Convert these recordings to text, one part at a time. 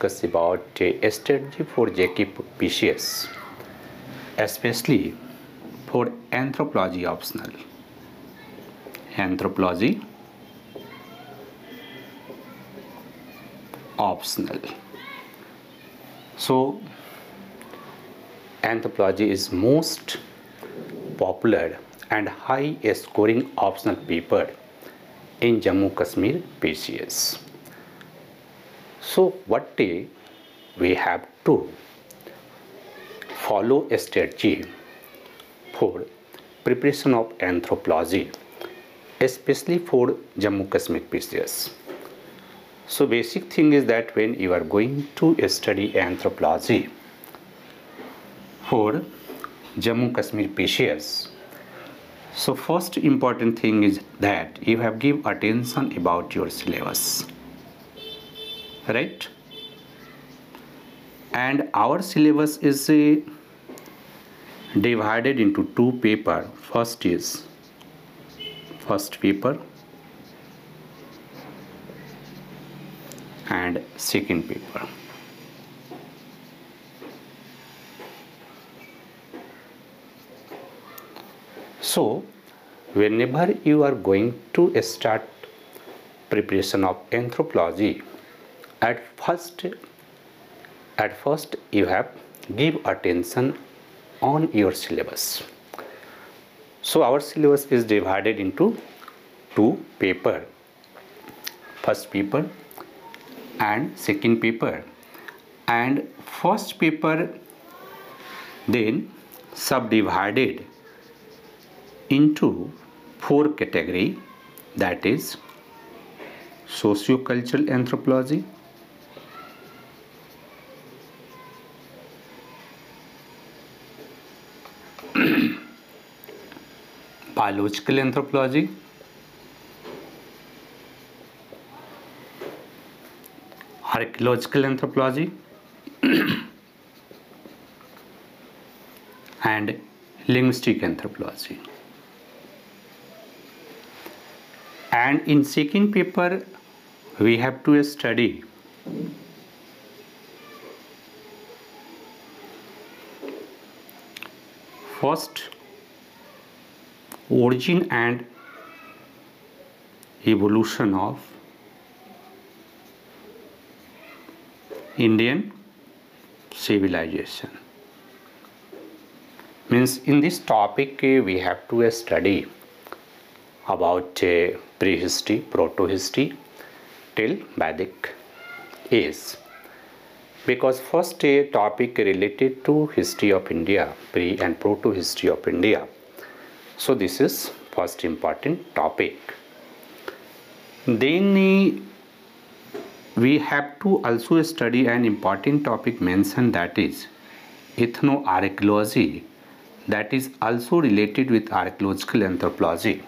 discuss about a strategy for JK PCS, especially for anthropology optional. Anthropology optional. So, anthropology is most popular and high scoring optional paper in Jammu Kashmir PCS. So what day we have to follow a strategy for preparation of anthropology especially for Jammu Kashmir PCS. So basic thing is that when you are going to study anthropology for Jammu Kashmir PCS so first important thing is that you have give attention about your syllabus right and our syllabus is uh, divided into two paper. First is first paper. And second paper. So whenever you are going to start preparation of anthropology at first at first you have give attention on your syllabus. So our syllabus is divided into two paper. First paper and second paper. And first paper then subdivided into four category that is socio-cultural anthropology biological anthropology archaeological anthropology and linguistic anthropology and in second paper we have to study first origin and evolution of Indian civilization means in this topic eh, we have to eh, study about uh, prehistory, protohistory till Vedic age. Because first a topic related to history of India, pre and proto history of India. So this is first important topic. Then uh, we have to also study an important topic mentioned that is ethnoarchaeology that is also related with archaeological anthropology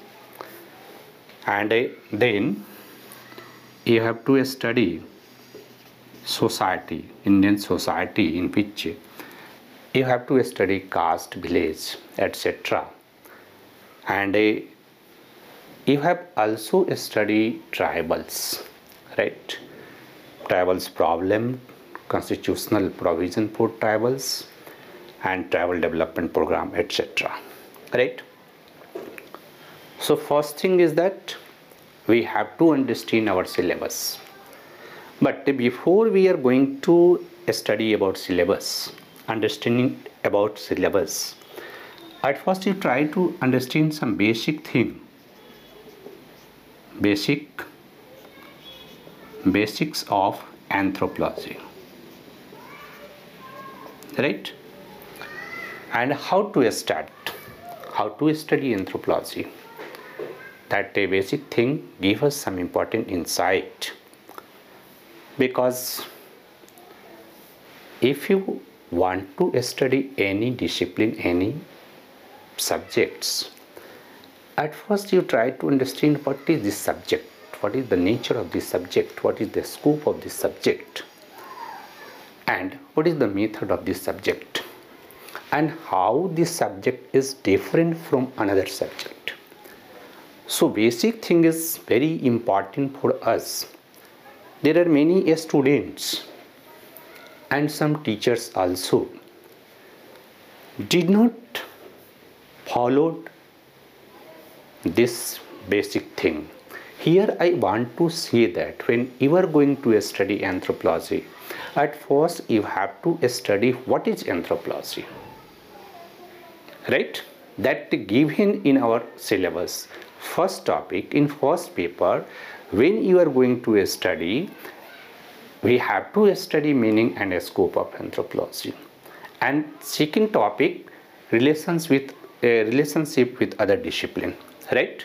and then you have to study society indian society in which you have to study caste village etc and uh, you have also studied tribals right tribals problem constitutional provision for tribals and tribal development program etc right so first thing is that we have to understand our syllabus. But before we are going to study about syllabus, understanding about syllabus, at first you try to understand some basic thing. Basic basics of anthropology. Right? And how to start, how to study anthropology that a basic thing give us some important insight because if you want to study any discipline any subjects. At first you try to understand what is this subject what is the nature of this subject what is the scope of this subject and what is the method of this subject and how this subject is different from another subject. So basic thing is very important for us. There are many students and some teachers also. Did not follow this basic thing here I want to say that when you are going to study anthropology, at first you have to study what is anthropology. Right? That given in our syllabus. First topic in first paper, when you are going to study, we have to study meaning and scope of anthropology. And second topic, relations with uh, relationship with other discipline. Right?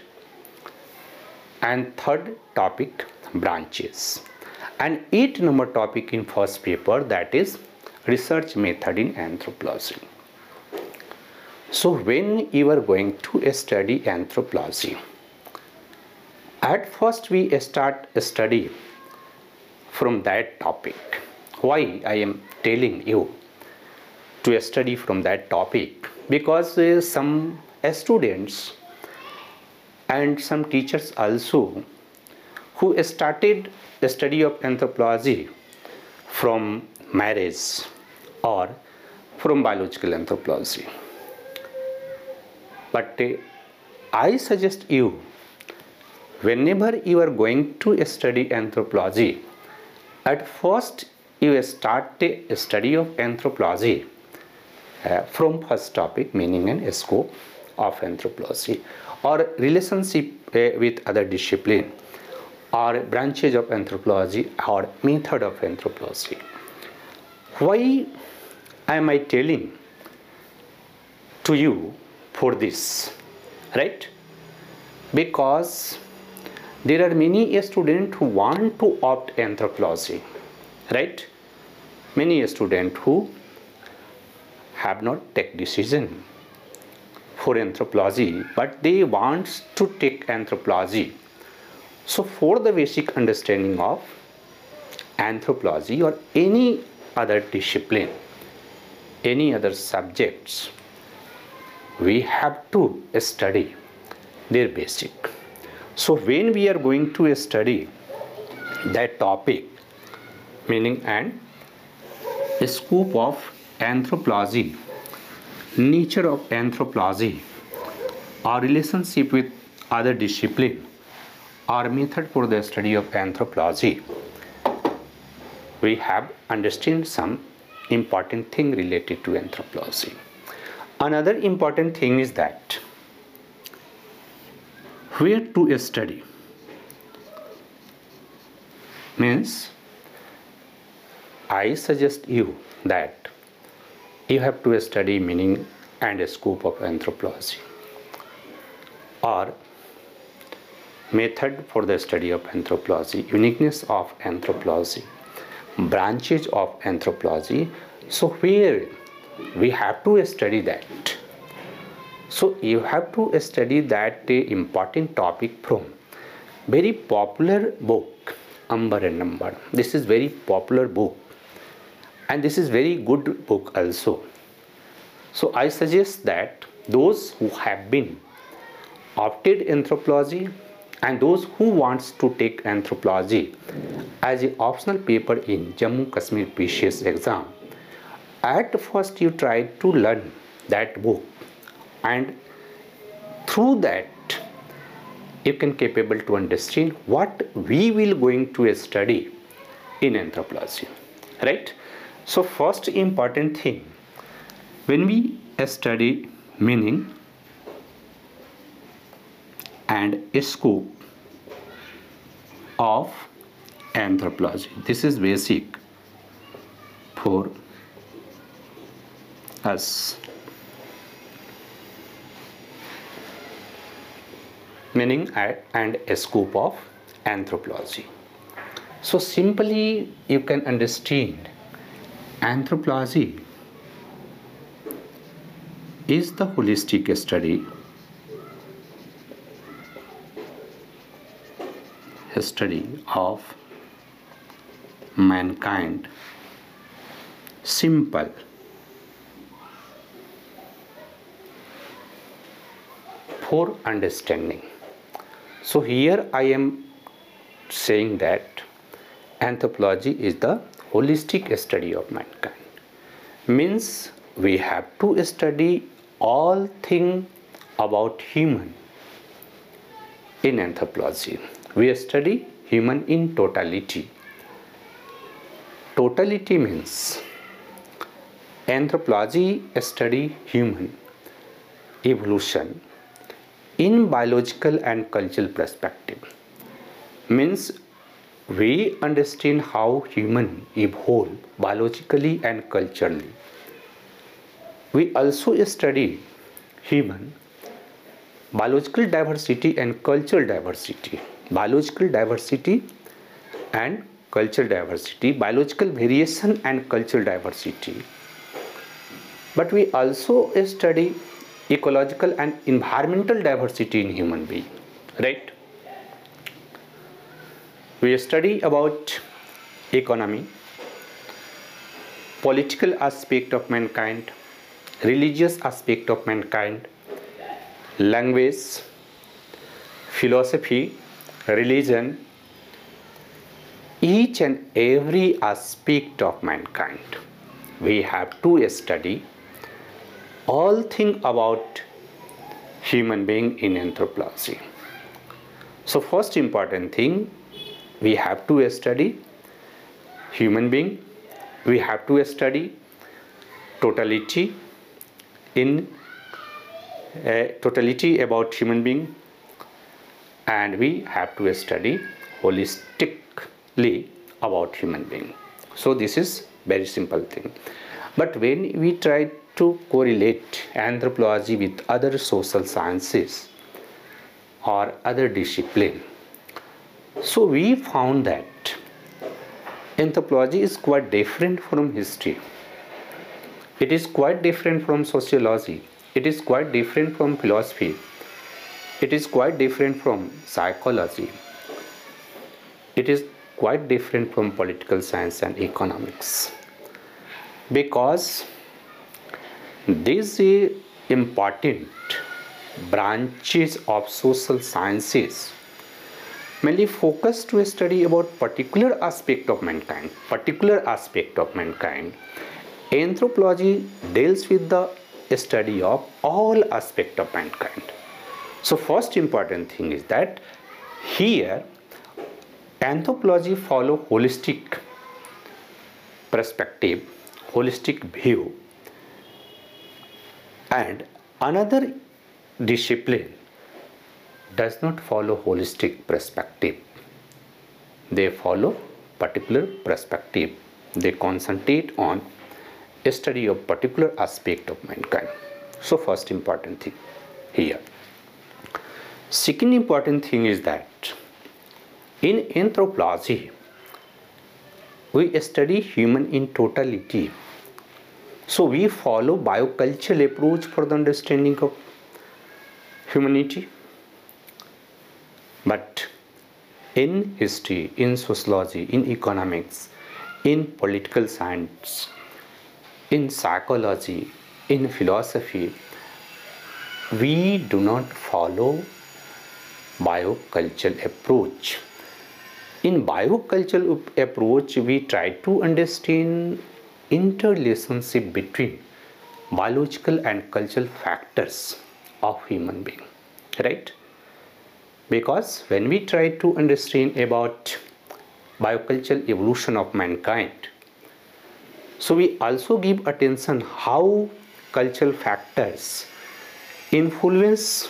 and third topic branches and eight number topic in first paper that is research method in anthropology so when you are going to study anthropology at first we start a study from that topic why i am telling you to study from that topic because uh, some students and some teachers also who started the study of anthropology from marriage or from biological anthropology. But uh, I suggest you, whenever you are going to study anthropology, at first you start a study of anthropology uh, from first topic meaning and scope of anthropology or relationship uh, with other discipline or branches of anthropology or method of anthropology. Why am I telling to you for this? Right? Because there are many students who want to opt anthropology. Right? Many students who have not take decision for anthropology, but they want to take anthropology. So for the basic understanding of anthropology or any other discipline, any other subjects, we have to study their basic. So when we are going to study that topic, meaning and scope of anthropology. Nature of anthropology. Our relationship with other discipline. Our method for the study of anthropology. We have understood some important thing related to anthropology. Another important thing is that where to study means i suggest you that you have to study meaning and a scope of anthropology. Or method for the study of anthropology uniqueness of anthropology branches of anthropology. So where we have to study that. So you have to study that important topic from very popular book Ember and Ember. This is very popular book and this is very good book also. So i suggest that those who have been opted anthropology and those who wants to take anthropology as an optional paper in jammu kashmir pcs exam at first you try to learn that book. And through that you can capable to understand what we will going to study in anthropology. Right so first important thing when we study meaning and scope of anthropology this is basic for us. Meaning and scope of anthropology. So simply you can understand Anthropology is the holistic study study of mankind. Simple. For understanding. So here i am saying that anthropology is the holistic study of mankind. Means we have to study all thing about human in anthropology. We study human in totality. Totality means anthropology study human evolution in biological and cultural perspective. Means we understand how human evolve biologically and culturally. We also study human biological diversity and cultural diversity. Biological diversity and cultural diversity, biological variation and cultural diversity. But we also study ecological and environmental diversity in human being, right? We study about economy political aspect of mankind religious aspect of mankind language philosophy religion each and every aspect of mankind. We have to study all thing about human being in anthropology. So first important thing we have to study human being. We have to study totality in uh, totality about human being. And we have to study holistically about human being. So this is very simple thing. But when we try to correlate anthropology with other social sciences or other discipline so we found that anthropology is quite different from history. It is quite different from sociology. It is quite different from philosophy. It is quite different from psychology. It is quite different from political science and economics. Because these important branches of social sciences mainly focused to study about particular aspect of mankind particular aspect of mankind. Anthropology deals with the study of all aspect of mankind. So first important thing is that here anthropology follow holistic perspective holistic view. And another discipline does not follow holistic perspective. They follow particular perspective. They concentrate on a study of particular aspect of mankind. So first important thing here. Second important thing is that in anthropology we study human in totality. So we follow biocultural approach for the understanding of humanity but in history, in sociology, in economics, in political science, in psychology, in philosophy, we do not follow biocultural approach. In biocultural approach, we try to understand interrelationship between biological and cultural factors of human being, right? Because when we try to understand about biocultural evolution of mankind so we also give attention how cultural factors influence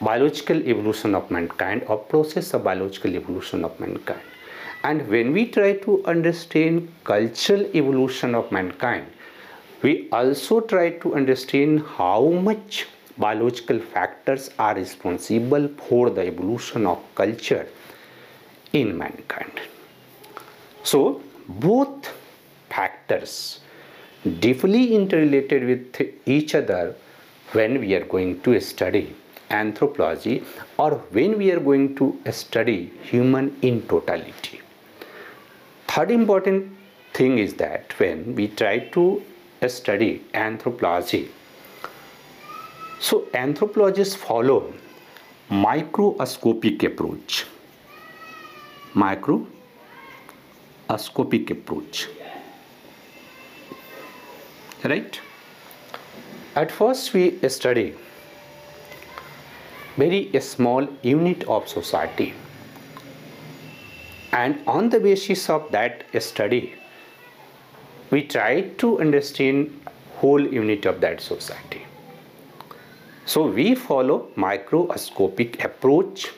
biological evolution of mankind or process of biological evolution of mankind. And when we try to understand cultural evolution of mankind we also try to understand how much biological factors are responsible for the evolution of culture in mankind. So, both factors deeply interrelated with each other when we are going to study anthropology or when we are going to study human in totality. Third important thing is that when we try to study anthropology so anthropologists follow microscopic approach. Microscopic approach. Right? At first we study very small unit of society and on the basis of that study we try to understand whole unit of that society so we follow microscopic approach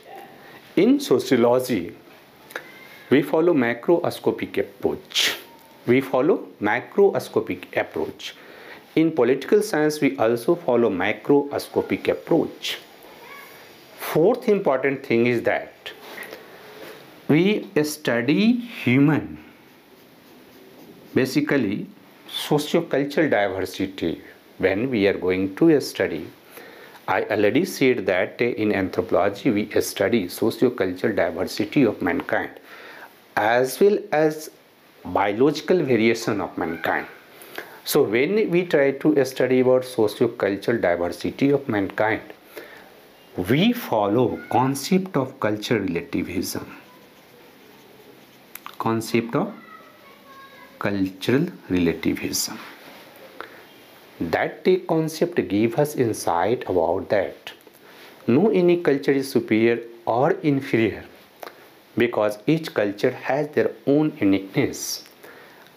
in sociology. We follow macroscopic approach. We follow macroscopic approach. In political science we also follow macroscopic approach. Fourth important thing is that we study human basically sociocultural diversity when we are going to study I already said that in anthropology we study sociocultural diversity of mankind as well as biological variation of mankind. So when we try to study about sociocultural diversity of mankind, we follow concept of cultural relativism concept of cultural relativism that concept gives us insight about that. No any culture is superior or inferior because each culture has their own uniqueness.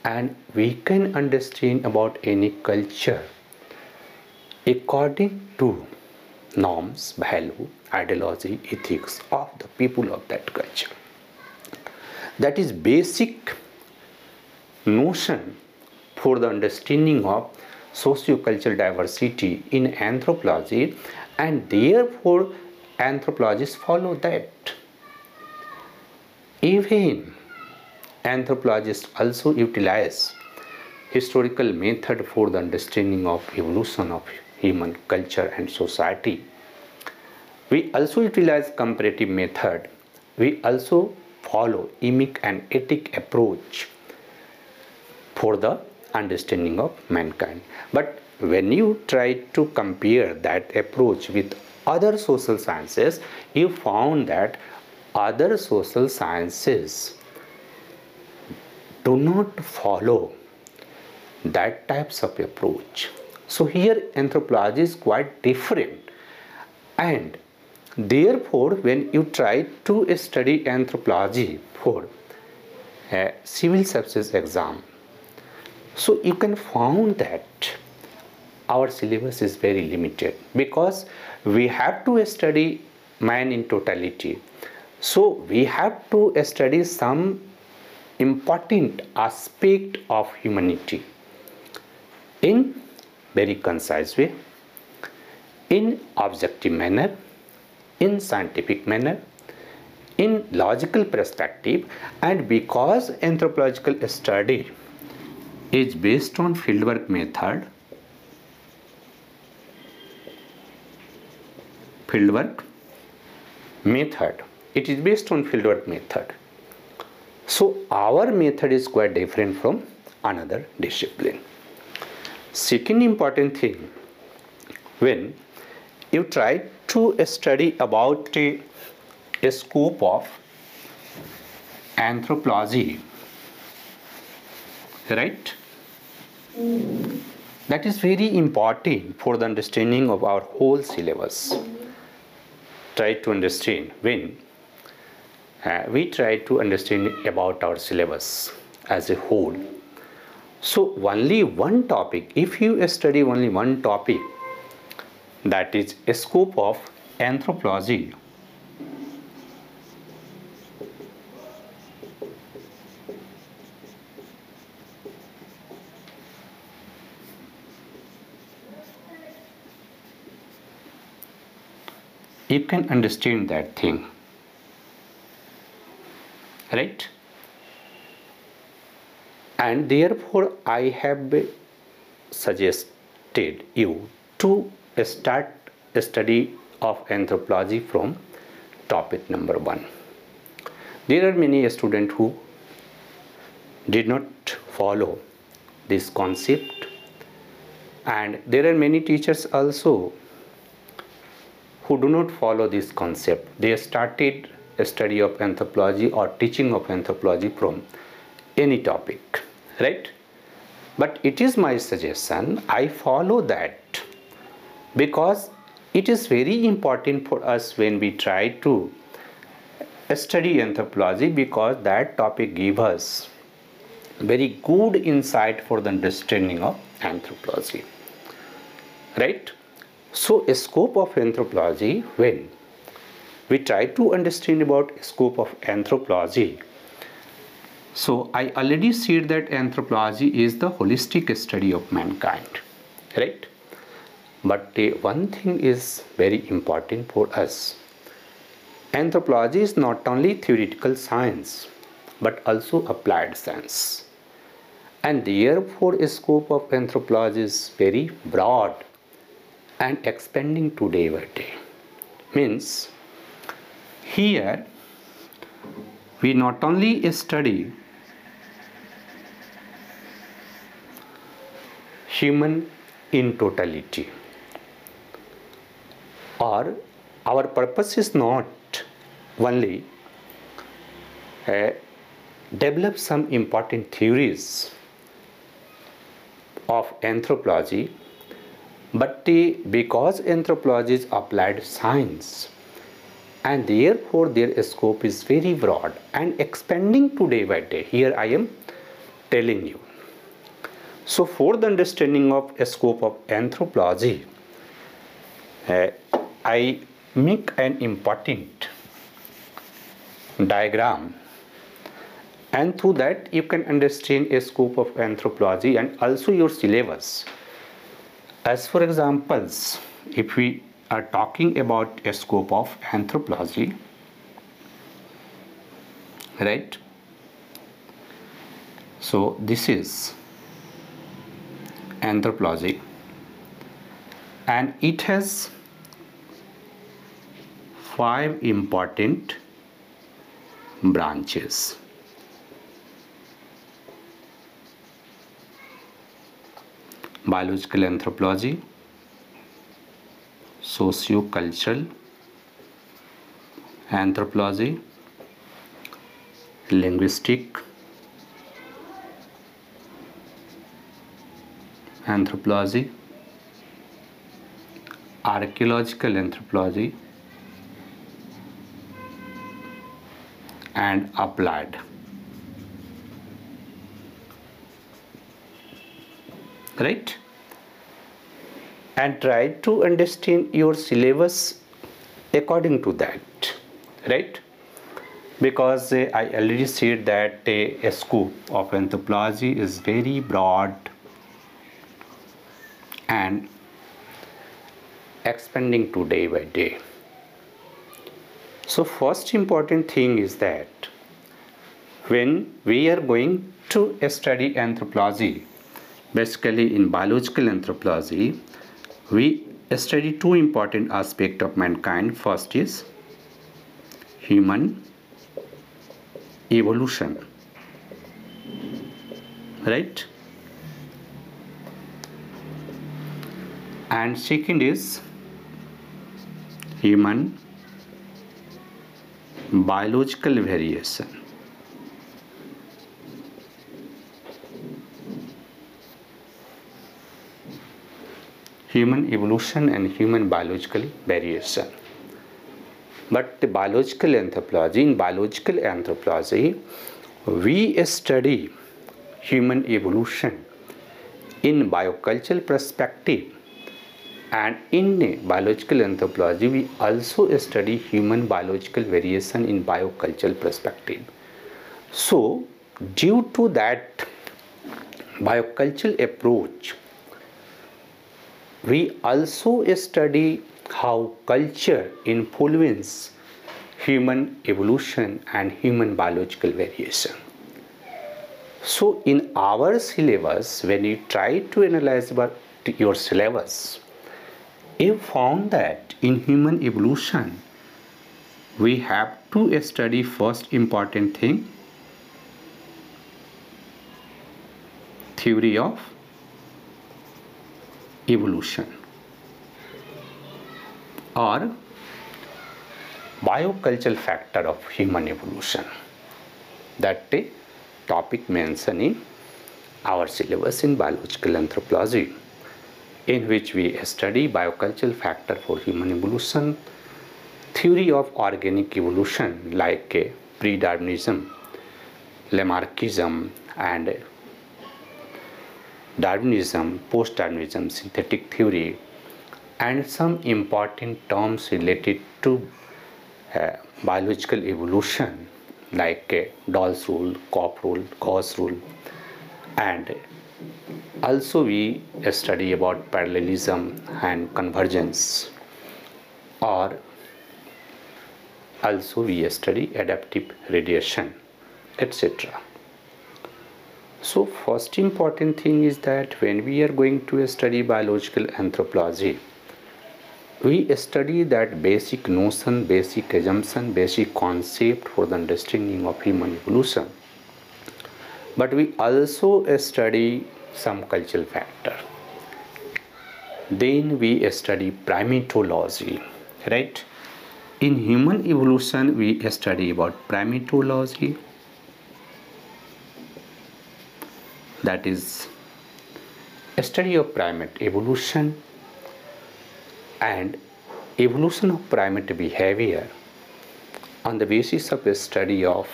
And we can understand about any culture according to norms value ideology ethics of the people of that culture. That is basic notion for the understanding of sociocultural diversity in anthropology and therefore anthropologists follow that. Even anthropologists also utilize historical method for the understanding of evolution of human culture and society. We also utilize comparative method. We also follow emic and etic approach for the understanding of mankind. But when you try to compare that approach with other social sciences, you found that other social sciences do not follow that types of approach. So here anthropology is quite different and Therefore, when you try to study anthropology for a civil services exam, so you can find that our syllabus is very limited because we have to study man in totality. So we have to study some important aspect of humanity in very concise way, in objective manner in scientific manner in logical perspective and because anthropological study is based on fieldwork method. Fieldwork method. It is based on fieldwork method. So our method is quite different from another discipline. Second important thing when you try to study about a, a scope of anthropology right that is very important for the understanding of our whole syllabus try to understand when uh, we try to understand about our syllabus as a whole so only one topic if you study only one topic that is a scope of anthropology. You can understand that thing, right? And therefore, I have suggested you to start a study of anthropology from topic number one. There are many students who did not follow this concept and there are many teachers also who do not follow this concept. They started a study of anthropology or teaching of anthropology from any topic right but it is my suggestion i follow that because it is very important for us when we try to study anthropology because that topic gives us very good insight for the understanding of anthropology right so a scope of anthropology when we try to understand about scope of anthropology so i already said that anthropology is the holistic study of mankind right? But uh, one thing is very important for us. Anthropology is not only theoretical science but also applied science. And therefore scope of anthropology is very broad and expanding to day by day means here we not only study human in totality or our purpose is not only uh, develop some important theories of anthropology but because anthropology is applied science. And therefore their scope is very broad and expanding to day by day. Here i am telling you. So for the understanding of a scope of anthropology uh, i make an important diagram. And through that you can understand a scope of anthropology and also your syllabus as for examples, if we are talking about a scope of anthropology, right? So this is anthropology and it has five important branches biological anthropology socio cultural anthropology linguistic anthropology archaeological anthropology and applied right and try to understand your syllabus according to that right? Because uh, i already said that uh, a scope of anthropology is very broad and expanding to day by day. So first important thing is that when we are going to study anthropology Basically, in biological anthropology, we study two important aspects of mankind. First is human evolution, right? And second is human biological variation. Human evolution and human biological variation. But the biological anthropology, in biological anthropology, we study human evolution in biocultural perspective and in biological anthropology we also study human biological variation in biocultural perspective so due to that biocultural approach we also study how culture influences human evolution and human biological variation. So in our syllabus, when you try to analyze about your syllabus, you found that in human evolution, we have to study first important thing, theory of evolution. Or biocultural factor of human evolution. That topic mentioned in our syllabus in biological anthropology in which we study biocultural factor for human evolution, theory of organic evolution like pre-Darwinism, Lamarckism and Darwinism, post-Darwinism, synthetic theory and some important terms related to uh, biological evolution like uh, Dawes rule, Cope rule, Gause rule and also we study about parallelism and convergence or also we study adaptive radiation etc so first important thing is that when we are going to study biological anthropology we study that basic notion basic assumption basic concept for the understanding of human evolution. But we also study some cultural factor. Then we study primatology right? In human evolution we study about primatology that is a study of primate evolution and evolution of primate behavior on the basis of a study of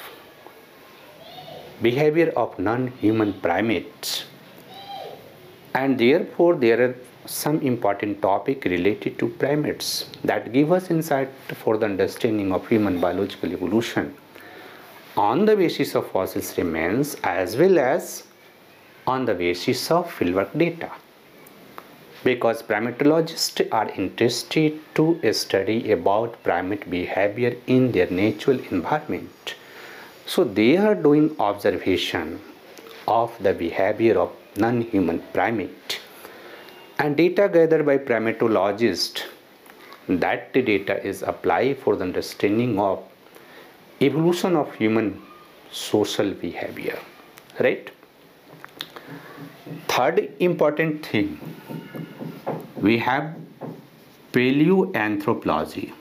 behavior of non-human primates. And therefore there are some important topic related to primates that give us insight for the understanding of human biological evolution on the basis of fossils remains as well as on the basis of fieldwork data. Because primatologists are interested to study about primate behavior in their natural environment so they are doing observation of the behavior of non-human primate. And data gathered by primatologists that data is applied for the understanding of evolution of human social behavior right third important thing we have paleoanthropology.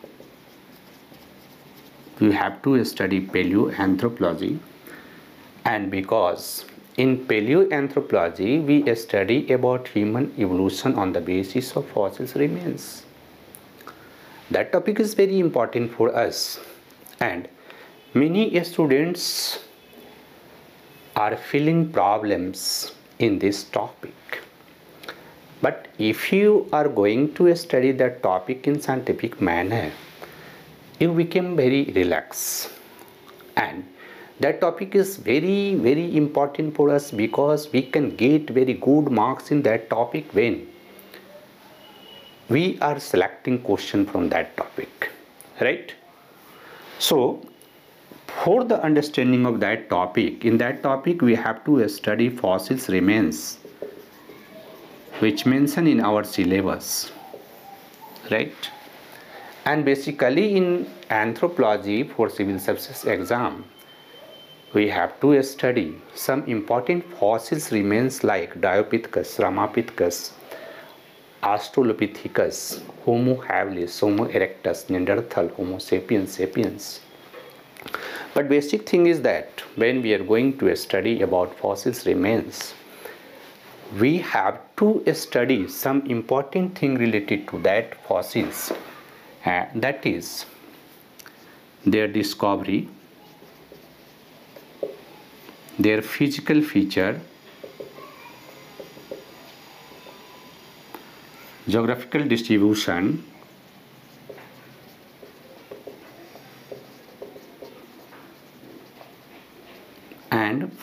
We have to study paleoanthropology. And because in paleoanthropology we study about human evolution on the basis of fossils remains. That topic is very important for us. And many students are feeling problems in this topic. But if you are going to study that topic in scientific manner you become very relaxed. And that topic is very very important for us because we can get very good marks in that topic when we are selecting question from that topic right? So for the understanding of that topic in that topic we have to study fossils remains which mentioned in our syllabus right and basically in anthropology for civil services exam we have to study some important fossils remains like Dryopithecus, Ramapithecus, Australopithecus, Homo habilis, Homo erectus, Neanderthal, Homo sapiens sapiens. But basic thing is that when we are going to study about fossils remains, we have to study some important thing related to that fossils. Uh, that is their discovery their physical feature geographical distribution and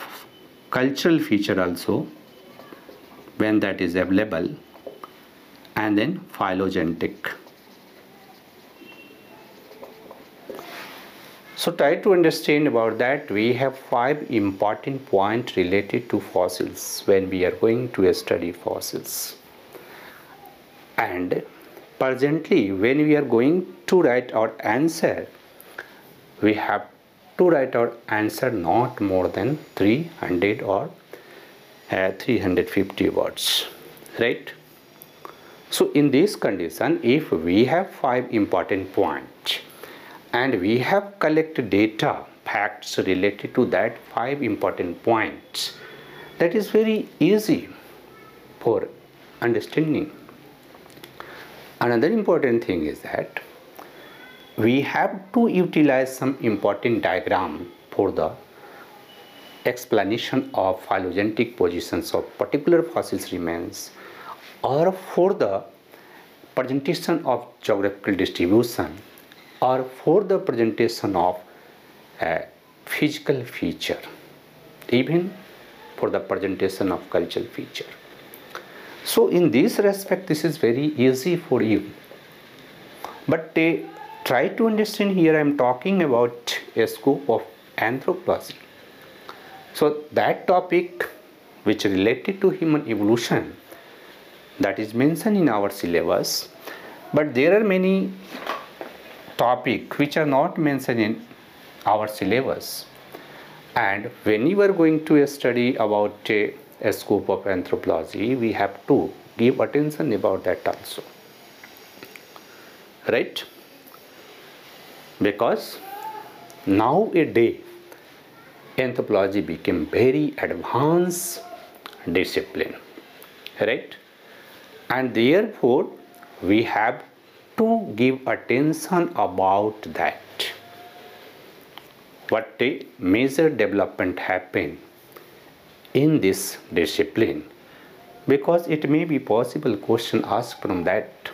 cultural feature also when that is available and then phylogenetic So try to understand about that. We have five important points related to fossils when we are going to study fossils. And presently when we are going to write our answer, we have to write our answer not more than 300 or uh, 350 words, right? So in this condition, if we have five important points, and we have collected data facts related to that five important points that is very easy for understanding another important thing is that we have to utilize some important diagram for the explanation of phylogenetic positions of particular fossils remains or for the presentation of geographical distribution or for the presentation of a physical feature even for the presentation of cultural feature. So in this respect this is very easy for you. But uh, try to understand here i am talking about a scope of anthropology. So that topic which related to human evolution that is mentioned in our syllabus but there are many topic which are not mentioned in our syllabus. And when you are going to study about a, a scope of anthropology we have to give attention about that also. Right because nowadays anthropology became very advanced discipline right? And therefore we have to give attention about that. What a major development happened in this discipline? Because it may be possible question asked from that.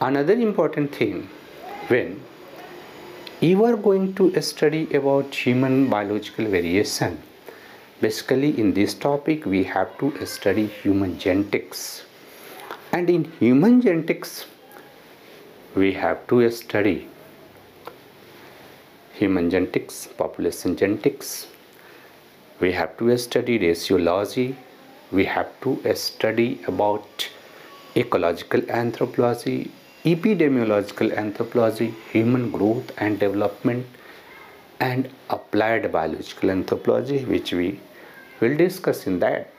Another important thing when you are going to study about human biological variation basically in this topic we have to study human genetics. And in human genetics we have to study human genetics population genetics. We have to study raciology we have to study about ecological anthropology epidemiological anthropology human growth and development and applied biological anthropology which we will discuss in that.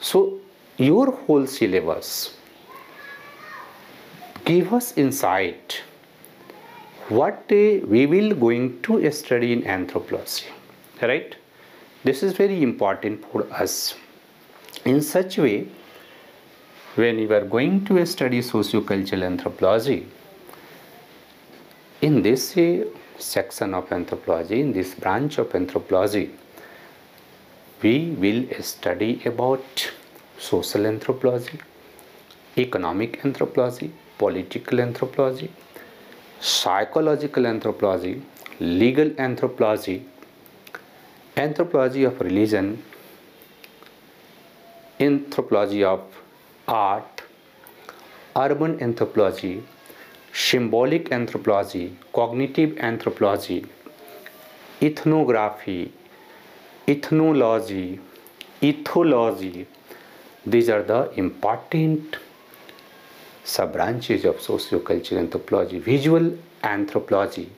So your whole syllabus give us insight. What we will going to study in anthropology right? This is very important for us. In such way when you are going to study sociocultural anthropology in this section of anthropology in this branch of anthropology we will study about social anthropology, economic anthropology, political anthropology, psychological anthropology, legal anthropology, anthropology of religion, anthropology of art, urban anthropology, symbolic anthropology, cognitive anthropology, ethnography, ethnology, ethology, these are the important sub-branches of sociocultural anthropology, visual anthropology,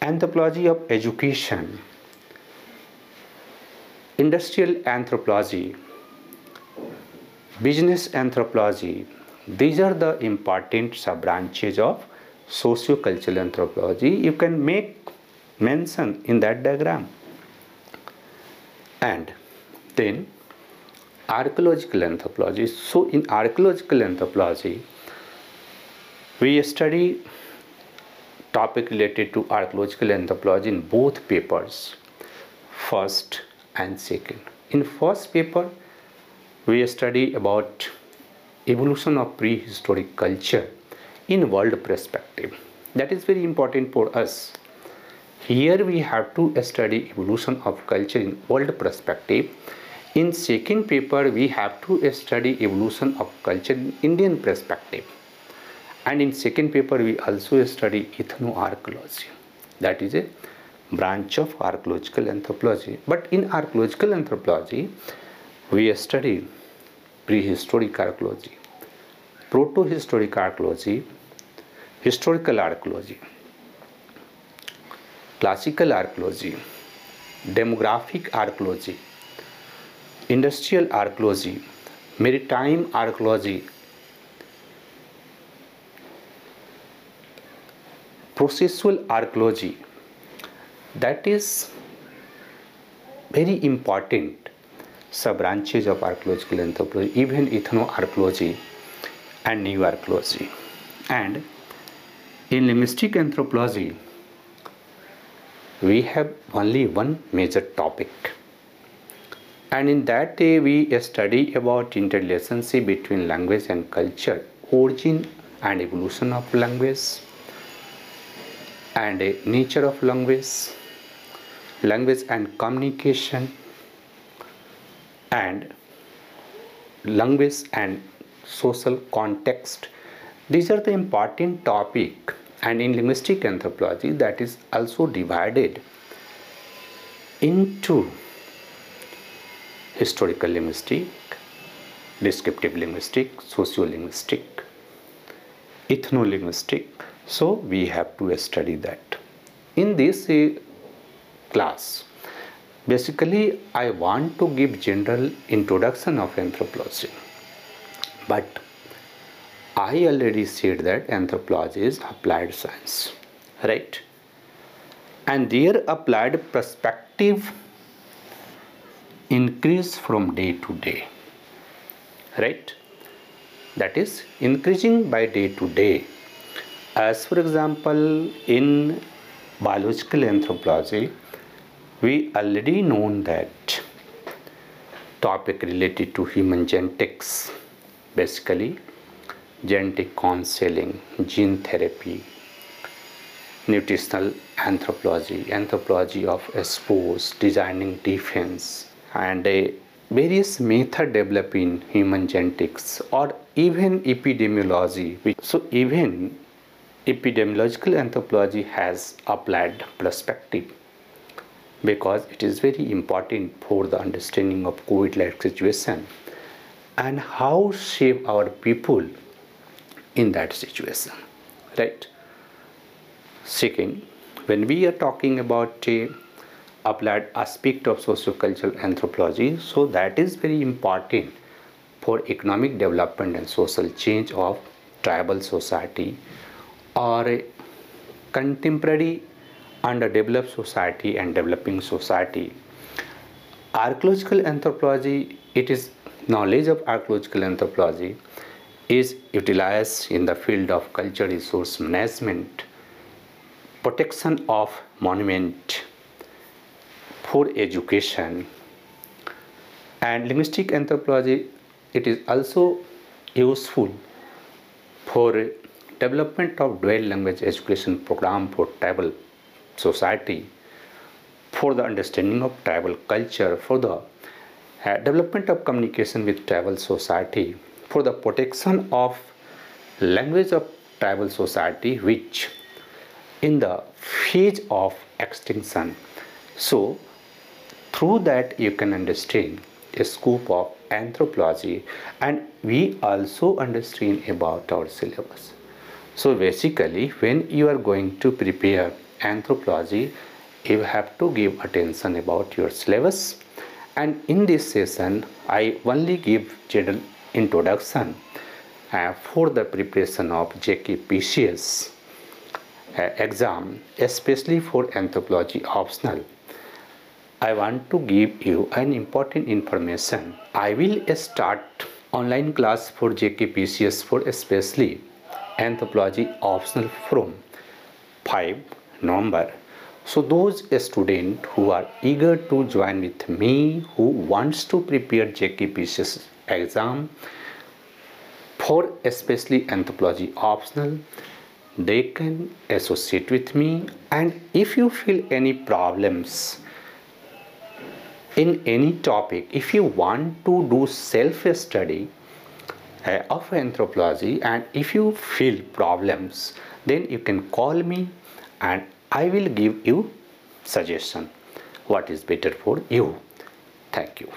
anthropology of education, industrial anthropology, business anthropology. These are the important sub-branches of sociocultural anthropology. You can make mention in that diagram. And then archaeological anthropology. So in archaeological anthropology, we study topic related to archaeological anthropology in both papers, first and second. In first paper, we study about evolution of prehistoric culture in world perspective. That is very important for us. Here we have to study evolution of culture in world perspective in second paper, we have to study evolution of culture in Indian perspective. And in second paper, we also study ethnoarchaeology. That is a branch of archaeological anthropology. But in archaeological anthropology, we study prehistoric archaeology, protohistoric archaeology, historical archaeology, classical archaeology, demographic archaeology, industrial archaeology, maritime archaeology, processual archaeology that is very important sub branches of archaeological anthropology even ethnoarchaeology and new archaeology and in linguistic anthropology we have only one major topic. And in that day we study about interrelationship between language and culture origin and evolution of language and nature of language language and communication and language and social context these are the important topic and in linguistic anthropology that is also divided into historical linguistic, descriptive linguistic, sociolinguistic, ethnolinguistic. So we have to study that. In this uh, class, basically I want to give general introduction of anthropology. But I already said that anthropology is applied science, right? And their applied perspective increase from day to day right that is increasing by day to day as for example in biological anthropology we already known that topic related to human genetics basically genetic counseling gene therapy nutritional anthropology anthropology of sports designing defense and a various method developed in human genetics or even epidemiology. So even epidemiological anthropology has applied perspective because it is very important for the understanding of COVID-like situation and how shape our people in that situation, right? Second, when we are talking about uh, applied aspect of sociocultural anthropology so that is very important for economic development and social change of tribal society or contemporary underdeveloped society and developing society. Archaeological anthropology it is knowledge of archaeological anthropology is utilized in the field of cultural resource management protection of monument for education and linguistic anthropology it is also useful for development of dual language education program for tribal society for the understanding of tribal culture for the uh, development of communication with tribal society for the protection of language of tribal society which in the phase of extinction. So through that you can understand a scope of anthropology and we also understand about our syllabus. So basically when you are going to prepare anthropology you have to give attention about your syllabus and in this session i only give general introduction uh, for the preparation of jkpcs uh, exam especially for anthropology optional I want to give you an important information. I will start online class for JKPCS for especially anthropology optional from 5 November. So those students who are eager to join with me who wants to prepare JKPCS exam for especially anthropology optional they can associate with me and if you feel any problems in any topic if you want to do self study uh, of anthropology and if you feel problems then you can call me and i will give you suggestion. What is better for you? Thank you